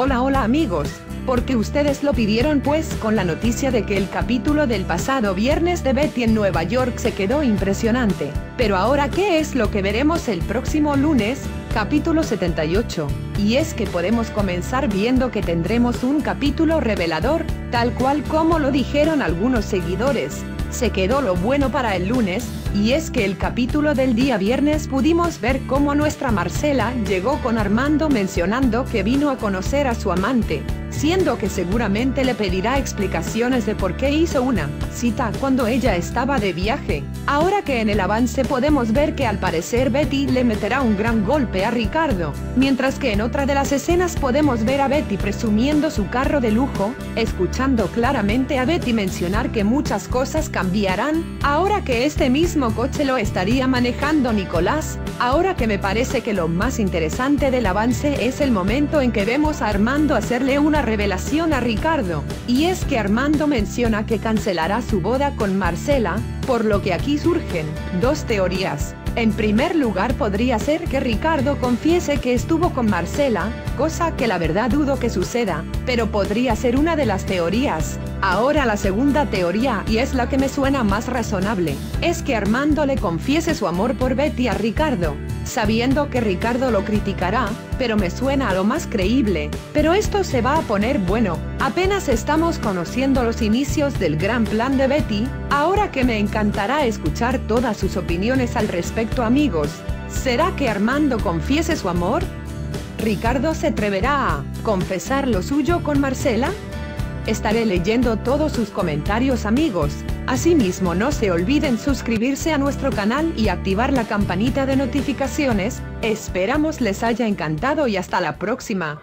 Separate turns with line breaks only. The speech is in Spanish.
Hola hola amigos, porque ustedes lo pidieron pues con la noticia de que el capítulo del pasado viernes de Betty en Nueva York se quedó impresionante. Pero ahora ¿qué es lo que veremos el próximo lunes? Capítulo 78. Y es que podemos comenzar viendo que tendremos un capítulo revelador, tal cual como lo dijeron algunos seguidores. Se quedó lo bueno para el lunes, y es que el capítulo del día viernes pudimos ver cómo nuestra Marcela llegó con Armando mencionando que vino a conocer a su amante, siendo que seguramente le pedirá explicaciones de por qué hizo una cita cuando ella estaba de viaje. Ahora que en el avance podemos ver que al parecer Betty le meterá un gran golpe a Ricardo, mientras que en otra de las escenas podemos ver a Betty presumiendo su carro de lujo, escuchando claramente a Betty mencionar que muchas cosas cambiarán, ahora que este mismo coche lo estaría manejando Nicolás, ahora que me parece que lo más interesante del avance es el momento en que vemos a Armando hacerle una revelación a Ricardo, y es que Armando menciona que cancelará su boda con Marcela, por lo que aquí surgen dos teorías. En primer lugar podría ser que Ricardo confiese que estuvo con Marcela, cosa que la verdad dudo que suceda, pero podría ser una de las teorías. Ahora la segunda teoría, y es la que me suena más razonable, es que Armando le confiese su amor por Betty a Ricardo, sabiendo que Ricardo lo criticará, pero me suena a lo más creíble. Pero esto se va a poner bueno, apenas estamos conociendo los inicios del gran plan de Betty, ahora que me encantará escuchar todas sus opiniones al respecto amigos. ¿Será que Armando confiese su amor? ¿Ricardo se atreverá a confesar lo suyo con Marcela? Estaré leyendo todos sus comentarios amigos. Asimismo no se olviden suscribirse a nuestro canal y activar la campanita de notificaciones. Esperamos les haya encantado y hasta la próxima.